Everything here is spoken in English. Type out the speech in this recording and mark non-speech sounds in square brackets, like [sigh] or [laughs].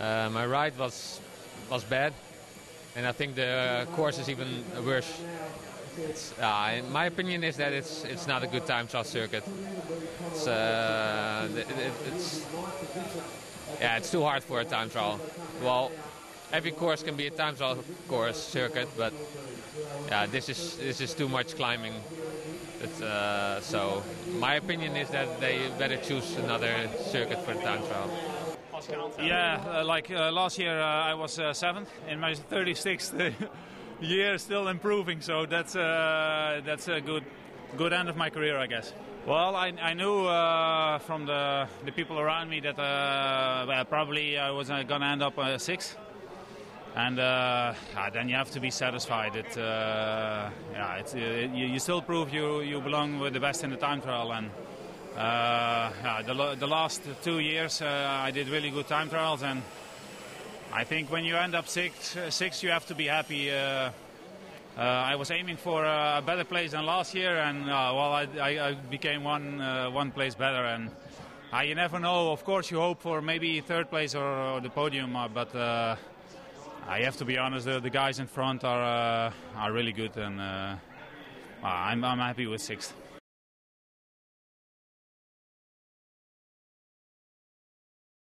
Uh, my ride was was bad, and I think the course is even worse. Uh, my opinion is that it's it's not a good time trial circuit. It's, uh, it, it, it's yeah, it's too hard for a time trial. Well, every course can be a time trial course circuit, but yeah, this is this is too much climbing. Uh, so my opinion is that they better choose another circuit for the time trial. Yeah, uh, like uh, last year uh, I was uh, seventh in my [laughs] 36th [laughs] year, still improving. So that's uh, that's a good good end of my career, I guess. Well, I, I knew uh, from the the people around me that well, probably I was going to end up sixth and uh, yeah, then you have to be satisfied. It, uh, yeah, it's, it, you, you, still prove you, you belong with the best in the time trial, and yeah, the, the last two years uh, I did really good time trials, and I think when you end up six, six you have to be happy. Uh, uh, I was aiming for a better place than last year, and well, I, I, I, became one one place better, and you never know. Of course, you hope for maybe third place or, or the podium, but I have to be honest. The, guys in front are uh, are really good, and uh, I'm I'm happy with sixth.